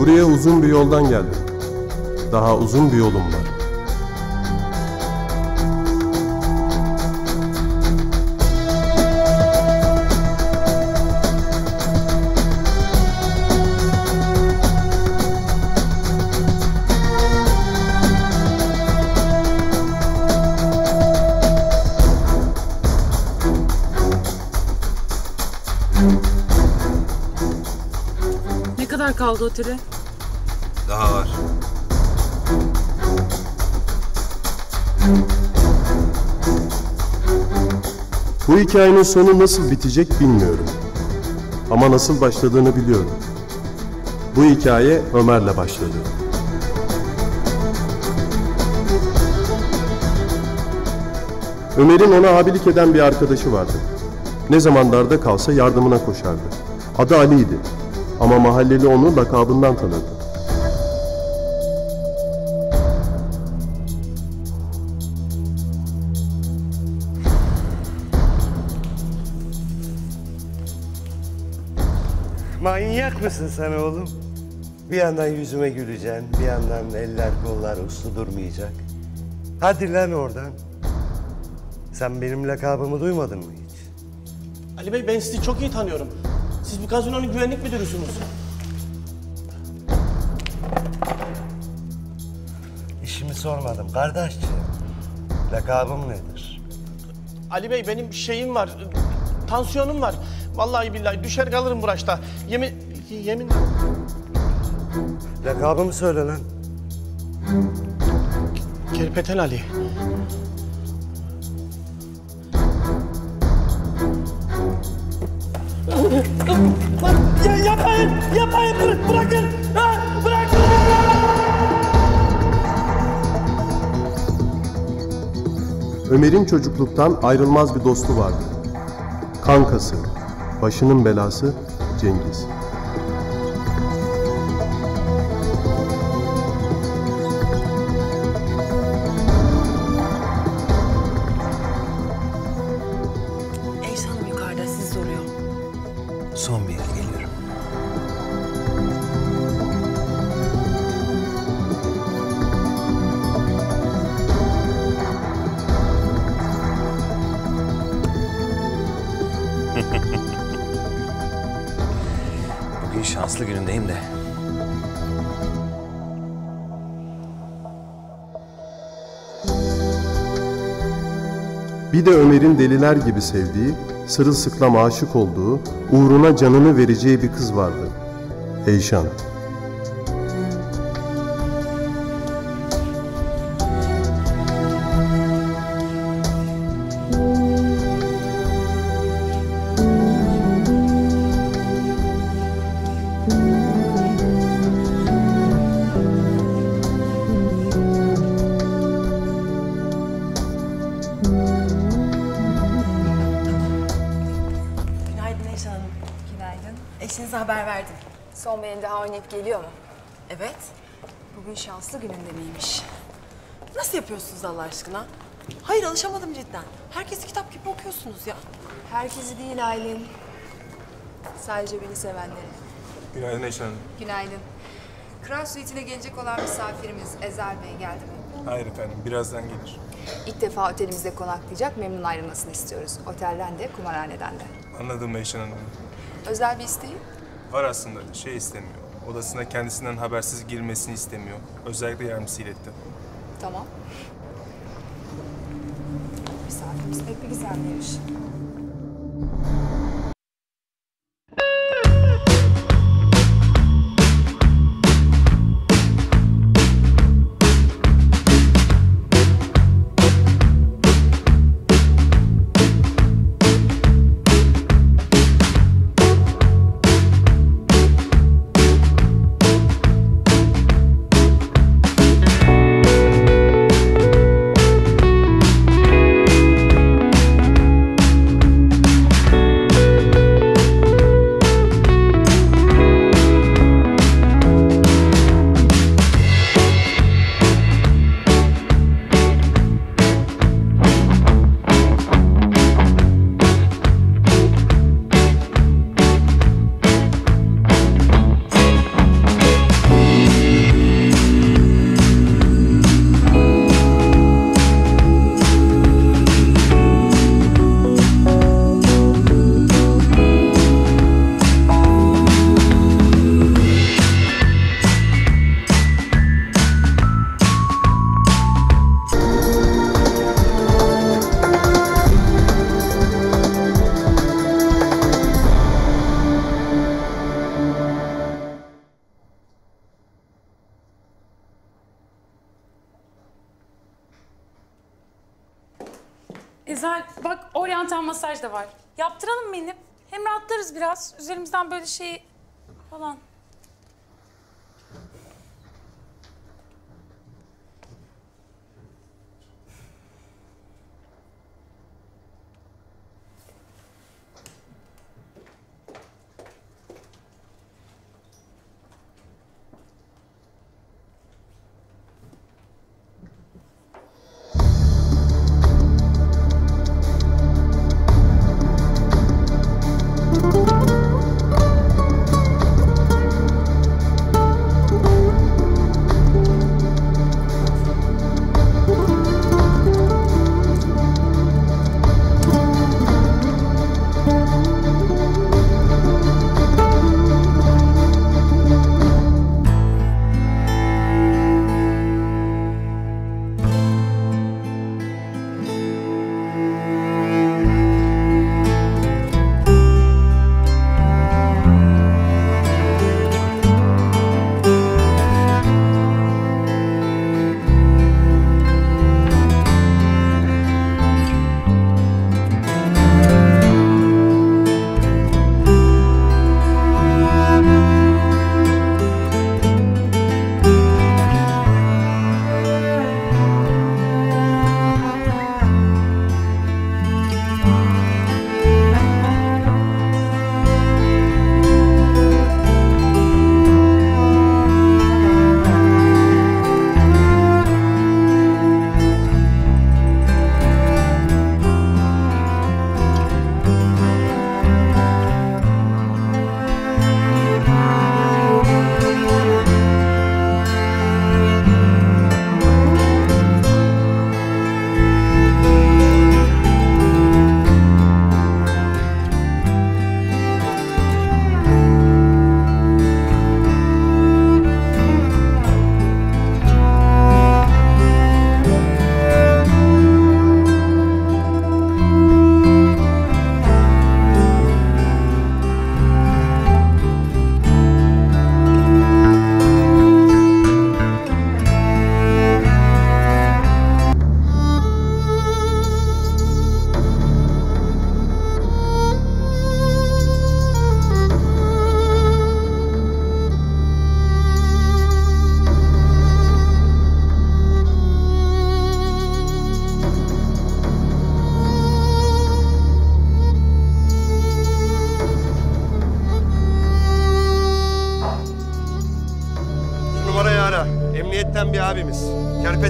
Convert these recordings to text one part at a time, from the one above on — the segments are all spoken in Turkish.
Buraya uzun bir yoldan geldim. Daha uzun bir yolum var. Kaldı otele? Daha var. Bu hikayenin sonu nasıl bitecek bilmiyorum. Ama nasıl başladığını biliyorum. Bu hikaye Ömer'le başladı. Ömer'in ona abilik eden bir arkadaşı vardı. Ne zaman darda kalsa yardımına koşardı. Adı Ali'ydi. Ama mahalleli onu lakabından tanırdı. Manyak mısın sen oğlum? Bir yandan yüzüme güleceksin, bir yandan eller kollar uslu durmayacak. Hadi lan oradan. Sen benim lakabımı duymadın mı hiç? Ali Bey ben sizi çok iyi tanıyorum. Siz bu gazinonun güvenlik müdürüsünüz. İşimi sormadım kardeşciğim. Lakabım nedir? Ali Bey benim şeyim var. Tansiyonum var. Vallahi billahi düşer kalırım bu raşta. Yemin yemin Lakabımı söyle lan. Kerpeten Ali. Ya, yapmayın, yapmayın, bırak- bırakın, ha, bırakın. Ömer'in çocukluktan ayrılmaz bir dostu vardı. Kankası, başının belası Cengiz. Son bir geliyorum. Bugün şanslı günündeyim de. Bir de Ömer'in deliler gibi sevdiği, sırılsıklam aşık olduğu, uğruna canını vereceği bir kız vardı. Eyşan. Beğeni daha oynayıp geliyor mu? Evet. Bugün şanslı gününde miymiş? Nasıl yapıyorsunuz Allah aşkına? Hayır alışamadım cidden. Herkesi kitap gibi okuyorsunuz ya. Herkesi değil Aylin. Sadece beni sevenleri. Günaydın Eşen Hanım. Günaydın. Kral suite'ine gelecek olan misafirimiz Ezel Bey geldi mi? Hayır efendim, birazdan gelir. İlk defa otelimizde konaklayacak, memnun ayrılmasını istiyoruz. Otelden de, kumarhaneden de. Anladım Eşen Hanım. Özel bir isteği? Var aslında, şey istemiyor. Odasına kendisinden habersiz girmesini istemiyor. Özellikle yardımcısı iletti. Tamam. Misafirimiz pek bir gizemliymiş. Yaptıralım benim. Hem rahatlarız biraz. Üzerimizden böyle şey falan.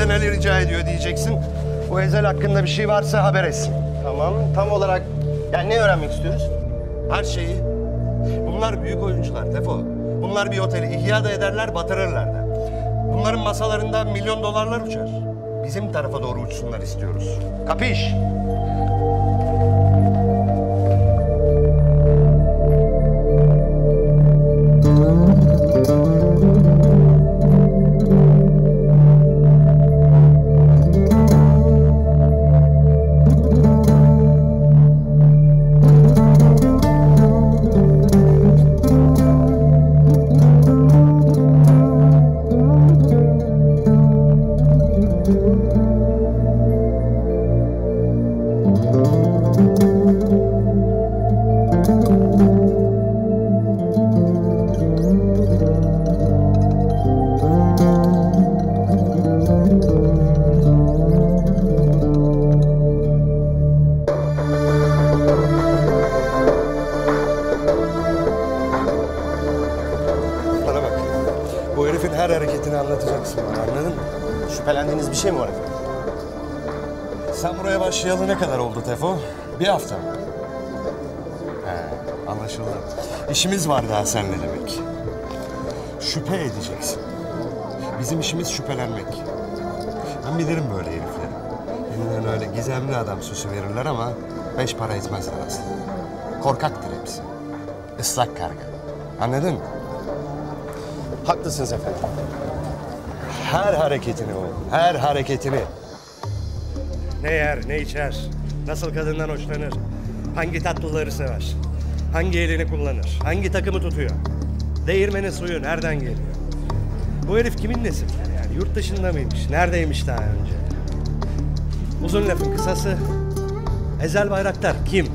Ali rica ediyor diyeceksin. Bu Ezel hakkında bir şey varsa haber etsin. Tamam. Tam olarak yani ne öğrenmek istiyoruz? Her şeyi. Bunlar büyük oyuncular Tefo. Bunlar bir oteli ihya da ederler, batırırlar da. Bunların masalarında milyon dolarlar uçar. Bizim tarafa doğru uçsunlar istiyoruz. Kapış? Bana bak. Bu herifin her hareketini anlatacaksın bana anladın mı? Şüphelendiğiniz bir şey mi var efendim? Sen buraya başlayalı ne kadar oldu Tefo? Bir hafta mı? He, anlaşıldı. İşimiz var daha seninle demek. Şüphe edeceksin. Bizim işimiz şüphelenmek. Ben bilirim böyle herifleri. Elinden öyle gizemli adam süsü verirler ama beş para etmezler aslında. Korkaktır hepsi. Islak karga. Anladın mı? Haklısınız efendim. Her hareketini oğlum, her hareketini. Ne yer, ne içer, nasıl kadından hoşlanır, hangi tatlıları sever, hangi elini kullanır, hangi takımı tutuyor, değirmenin suyu nereden geliyor? Bu herif kimin nesi? Yani yurt dışında mıymış, neredeymiş daha önce? Uzun lafın kısası, Ezel Bayraktar kim?